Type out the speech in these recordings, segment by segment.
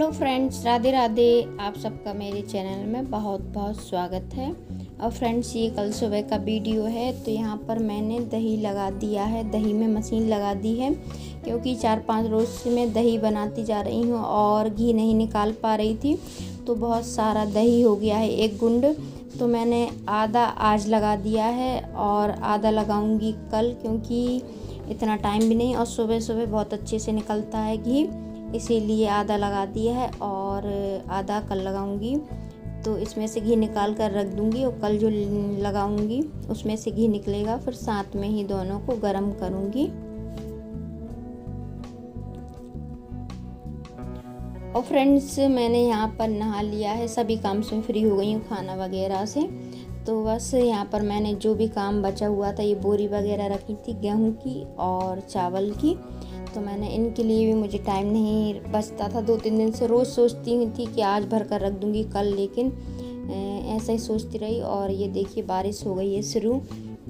Hello friends, Radhe Radhe. आप सबका मेरे चैनल में बहुत बहुत स्वागत है। और फ्रेंड्स, ये कल सुबह का वीडियो है तो यहाँ पर मैंने दही लगा दिया है। दही में मशीन लगा दी है, क्योंकि चार पाँच रोज़ से मैं दही बनाती जा रही हूँ और घी नहीं निकाल पा रही थी तो बहुत सारा दही हो गया है एक गुंड। तो मैंने आधा आज लगा दिया है और आधा लगाऊँगी कल, क्योंकि इतना टाइम भी नहीं और सुबह सुबह बहुत अच्छे से निकलता है घी। इसीलिए आधा लगा दिया है और आधा कल लगाऊँगी। तो इसमें से घी निकाल कर रख दूँगी और कल जो लगाऊँगी, उसमें से घी निकलेगा। फिर साथ में ही दोनों को गर्म करूँगी। और फ्रेंड्स, मैंने यहाँ पर नहा लिया है। सभी काम से फ्री हो गई हूँ खाना वगैरह से। तो बस यहाँ पर मैंने जो भी काम बचा हुआ था, ये बोरी वगैरह रखी थी गेहूँ की और चावल की। तो मैंने इनके लिए भी मुझे टाइम नहीं बचता था। दो तीन दिन से रोज़ सोचती हुई थी कि आज भर कर रख दूँगी कल, लेकिन ऐसा ही सोचती रही और ये देखिए बारिश हो गई है शुरू।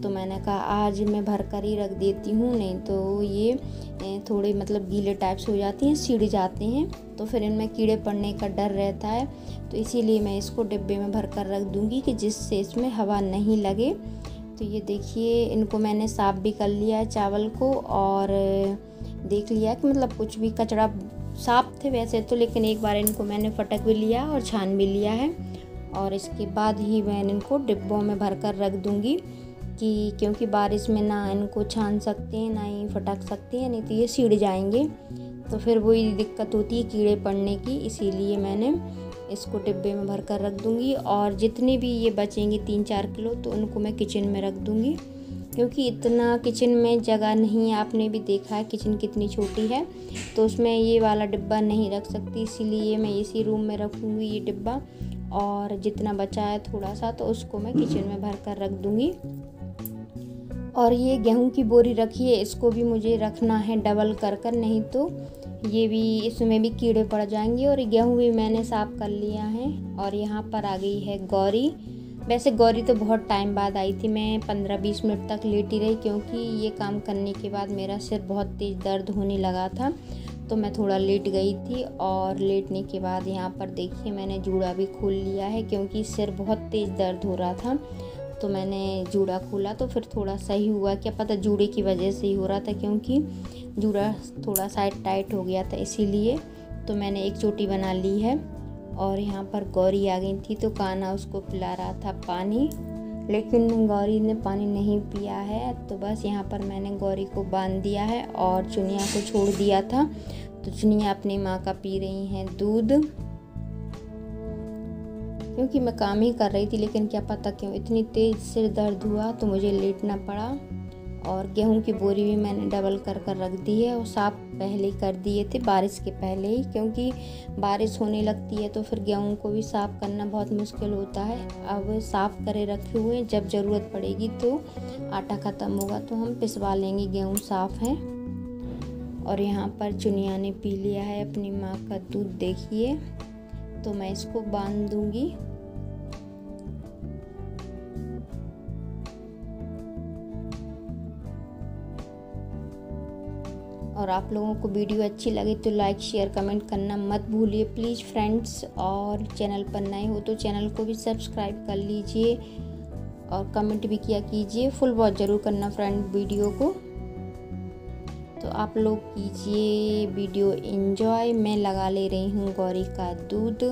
तो मैंने कहा, आज मैं भर कर ही रख देती हूँ, नहीं तो ये थोड़े मतलब गीले टाइप्स हो जाती हैं, सीढ़ जाते हैं तो फिर इनमें कीड़े पड़ने का डर रहता है। तो इसीलिए मैं इसको डिब्बे में भर कर रख दूँगी कि जिससे इसमें हवा नहीं लगे। तो ये देखिए, इनको मैंने साफ़ भी कर लिया है चावल को और देख लिया कि मतलब कुछ भी कचरा साफ़ थे वैसे तो लेकिन एक बार इनको मैंने फटक भी लिया और छान भी लिया है। और इसके बाद ही मैं इनको डिब्बों में भर कर रख दूँगी कि क्योंकि बारिश में ना इनको छान सकते हैं, ना ही फटक सकते हैं, नहीं तो ये सीढ़ जाएँगे। तो फिर वही दिक्कत होती है कीड़े पड़ने की, इसीलिए मैंने इसको डिब्बे में भर कर रख दूँगी और जितने भी ये बचेंगे तीन चार किलो तो उनको मैं किचन में रख दूँगी। क्योंकि इतना किचन में जगह नहीं है, आपने भी देखा है किचन कितनी छोटी है तो उसमें ये वाला डिब्बा नहीं रख सकती, इसीलिए मैं इसी रूम में रखूँगी ये डिब्बा। और जितना बचा है थोड़ा सा तो उसको मैं किचन में भर कर रख दूँगी। और ये गेहूँ की बोरी रखी है इसको भी मुझे रखना है डबल कर कर नहीं तो ये भी, इसमें भी कीड़े पड़ जाएँगे और गेहूँ भी मैंने साफ़ कर लिया है और यहाँ पर आ गई है गौरी। वैसे गौरी तो बहुत टाइम बाद आई थी, मैं पंद्रह बीस मिनट तक लेटी रही क्योंकि ये काम करने के बाद मेरा सिर बहुत तेज़ दर्द होने लगा था तो मैं थोड़ा लेट गई थी और लेटने के बाद यहाँ पर देखिए मैंने जूड़ा भी खोल लिया है क्योंकि सिर बहुत तेज़ दर्द हो रहा था तो मैंने जूड़ा खोला तो फिर थोड़ा सही हुआ। क्या पता जूड़े की वजह से ही हो रहा था क्योंकि जूड़ा थोड़ा साइड टाइट हो गया था इसीलिए तो मैंने एक चोटी बना ली है और यहाँ पर गौरी आ गई थी तो काना उसको पिला रहा था पानी। लेकिन गौरी ने पानी नहीं पिया है तो बस यहाँ पर मैंने गौरी को बाँध दिया है और चुनिया को छोड़ दिया था। तो चुनिया अपनी माँ का पी रही हैं दूध। क्योंकि मैं काम ही कर रही थी लेकिन क्या पता क्यों इतनी तेज़ सिर दर्द हुआ तो मुझे लेटना पड़ा। और गेहूँ की बोरी भी मैंने डबल कर कर रख दी है और साफ़ पहले ही कर दिए थे, बारिश के पहले ही, क्योंकि बारिश होने लगती है तो फिर गेहूँ को भी साफ़ करना बहुत मुश्किल होता है। अब साफ़ करे रखे हुए जब ज़रूरत पड़ेगी तो आटा ख़त्म होगा तो हम पिसवा लेंगे गेहूँ साफ़ है। और यहाँ पर चुनिया ने पी लिया है अपनी माँ का दूध, देखिए। तो मैं इसको बाँध दूँगी। और आप लोगों को वीडियो अच्छी लगे तो लाइक शेयर कमेंट करना मत भूलिए। प्लीज़ फ्रेंड्स और चैनल पर नए हो तो चैनल को भी सब्सक्राइब कर लीजिए और कमेंट भी किया कीजिए। फुल वॉच ज़रूर करना फ्रेंड वीडियो को। तो आप लोग कीजिए वीडियो। एंजॉय मैं लगा ले रही हूँ गौरी का दूध।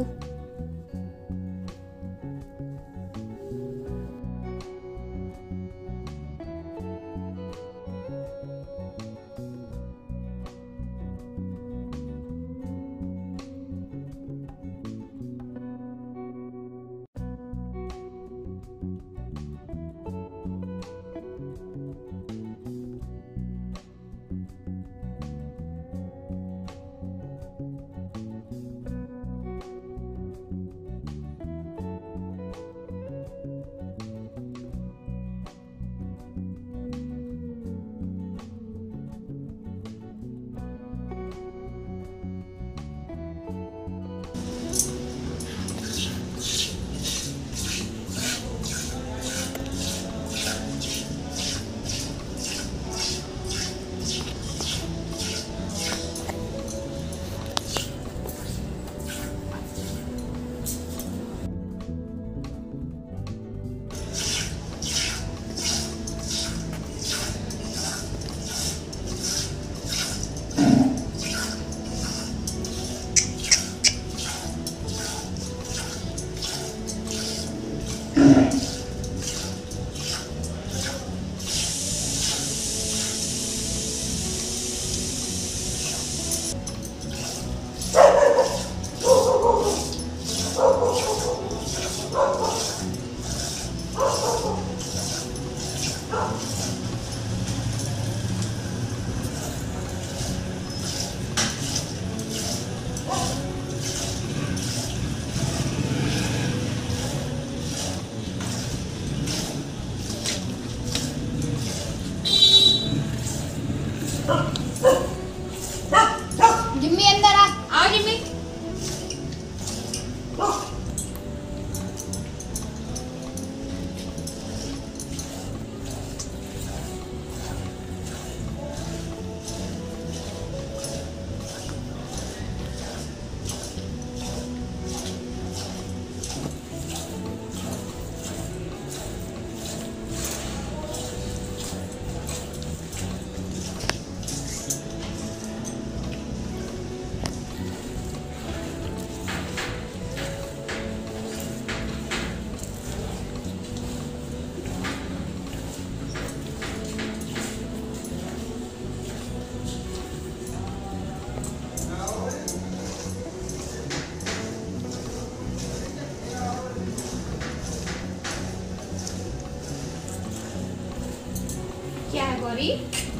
क्या है गौरी